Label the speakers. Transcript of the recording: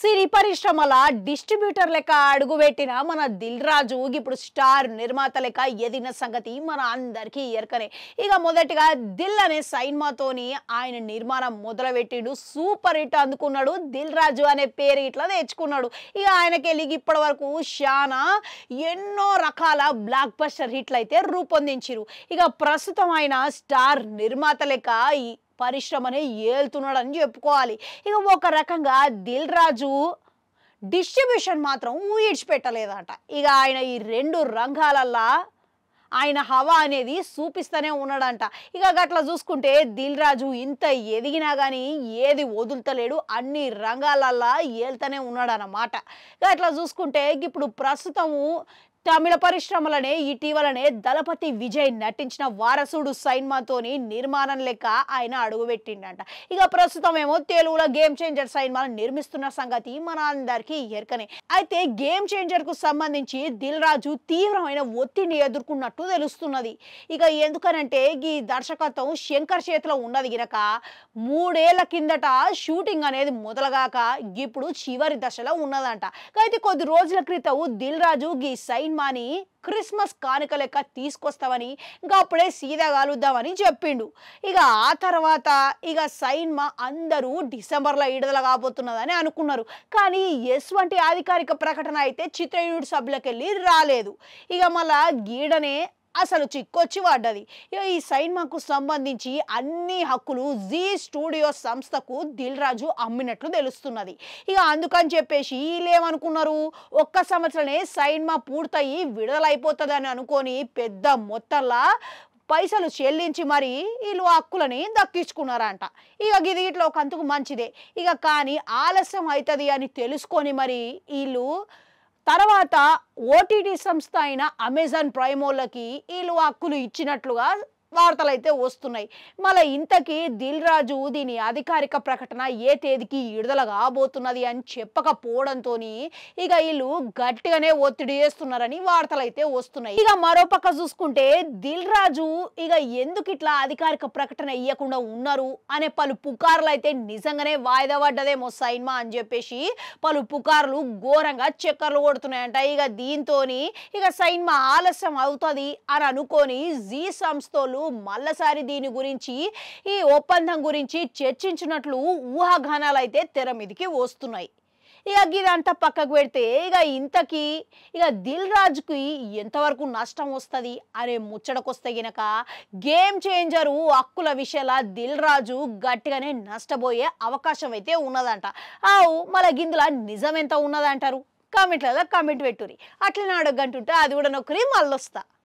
Speaker 1: సినీ పరిశ్రమల డిస్ట్రిబ్యూటర్ లెక్క అడుగుపెట్టిన మన దిల్ రాజు ఇప్పుడు స్టార్ నిర్మాత లెక్క ఎదిగిన సంగతి మన అందరికీ ఎరకనే. ఇక మొదటిగా దిల్ అనే సైన్మాతోని ఆయన నిర్మాణం మొదలుపెట్టిండు. సూపర్ హిట్ అందుకున్నాడు దిల్ రాజు అనే పేరు ఇట్లా తెచ్చుకున్నాడు. ఇక ఆయనకెళ్ళి ఇప్పటి వరకు చానా ఎన్నో రకాల బ్లాక్ బస్టర్ హిట్లు అయితే రూపొందించిరు ఇక ప్రస్తుతం ఆయన స్టార్ నిర్మాత లెక్క పరిశ్రమని ఏలుతున్నాడు చెప్పుకోవాలి. ఇక ఒక రకంగా దిల్ రాజు డిస్ట్రిబ్యూషన్ మాత్రం ఊడ్చిపెట్టలేదట ఇక ఆయన ఈ రెండు రంగాలల్లా ఆయన హవా అనేది చూపిస్తూనే ఉన్నాడంట. ఇక అట్లా చూసుకుంటే దిల్ రాజు ఇంత ఎదిగినా కానీ ఏది వదులుతలేడు అన్ని రంగాలల్లా ఏల్తూనే ఉన్నాడన్నమాట. ఇక అట్లా చూసుకుంటే ఇప్పుడు ప్రస్తుతము తమిళ పరిశ్రమలనే ఇటీవలనే దళపతి విజయ్ నటించిన వారసుడు సైన్మాతోని నిర్మాణం లెక్క ఆయన అడుగుపెట్టిండంట. ఇక ప్రస్తుతం ఏమో తెలుగులో గేమ్ చేంజర్ సైన్మాను నిర్మిస్తున్న సంగతి మన అందరికీ ఎరకనే. అయితే గేమ్ చేంజర్కు సంబంధించి దిల్ రాజు తీవ్రమైన ఒత్తిడిని ఎదుర్కొన్నట్టు తెలుస్తున్నది. ఇక ఎందుకనంటే ఈ దర్శకత్వం శంకర్ చేతిలో ఉన్నది గినక మూడేళ్ళ కిందట షూటింగ్ అనేది మొదలగాక ఇప్పుడు చివరి దశలో ఉన్నదంట. అయితే కొద్ది రోజుల క్రితం దిల్ రాజు గీ సైన్మాని క్రిస్మస్ కానుక లెక్క తీసుకొస్తామని ఇంకా అప్పుడే సీదా కలుద్దామని చెప్పిండు. ఇక ఆ తర్వాత ఇక సైన్మా అందరూ డిసెంబర్లో విడుదల కాబోతున్నదని అనుకున్నారు. కానీ ఎస్ వంటి అధికారిక ప్రకటన అయితే చిత్రయుడు సభ్యులకెళ్ళి రాలేదు. ఇక మళ్ళా గీడనే అసలు చిక్కొచ్చి పడ్డది ఇక ఈ సైన్మాకు సంబంధించి అన్ని హక్కులు జీ స్టూడియో సంస్థకు దిల్ రాజు అమ్మినట్లు తెలుస్తున్నది. ఇక అందుకని చెప్పేసి వీళ్ళేమనుకున్నారు ఒక్క సంవత్సరమే సైన్మా పూర్తయి విడుదలైపోతుందని అనుకొని పెద్ద మొత్తంలా పైసలు చెల్లించి మరి వీళ్ళు హక్కులని దక్కించుకున్నారంట. ఇక గిది ఇట్లా ఒక అంతకు మంచిదే. ఇక కానీ ఆలస్యం అవుతుంది అని తెలుసుకొని మరి వీళ్ళు తర్వాత ఓటీటీ సంస్థ అయిన అమెజాన్ ప్రైమోలకి వీళ్ళు హక్కులు ఇచ్చినట్లుగా వార్తలు అయితే వస్తున్నాయి. మళ్ళీ ఇంతకీ దిల్ రాజు దీని అధికారిక ప్రకటన ఏ తేదీకి విడుదల కాబోతున్నది అని చెప్పకపోవడంతో ఇక వీళ్ళు గట్టిగానే ఒత్తిడి చేస్తున్నారని వార్తలు అయితే వస్తున్నాయి. ఇక మరోపక్క చూసుకుంటే దిల్ రాజు ఇక ఎందుకు ఇట్లా అధికారిక ప్రకటన ఇవ్వకుండా ఉన్నారు అనే పలు పుకార్లు అయితే నిజంగానే వాయిదా పడ్డదేమో సైన్మా అని చెప్పేసి పలు పుకార్లు ఘోరంగా చక్కర్లు కొడుతున్నాయంట. ఇక దీంతో ఇక సైన్మా ఆలస్యం అవుతుంది అని అనుకొని జీ సంస్థలు మళ్ళసారి దీని గురించి ఈ ఒప్పందం గురించి చర్చించినట్లు ఊహాగానాలు అయితే తెర మీదకి వస్తున్నాయి. ఇక ఇదంతా పక్కకు పెడితే ఇక ఇంతకీ ఇక దిల్ రాజుకి ఎంతవరకు నష్టం వస్తుంది అనే ముచ్చటకొస్తే గినక గేమ్ చేంజరు హక్కుల విషయాల దిల్ రాజు గట్టిగానే నష్టపోయే అవకాశం అయితే ఉన్నదంట. ఆవు మళ్ళీ గిందుల నిజం ఎంత ఉన్నదంటారు? కామెంట్లలో కామెంట్ పెట్టురి అట్లనే అడగంటుంటే అది కూడా నొక్కరి మళ్ళొస్తా.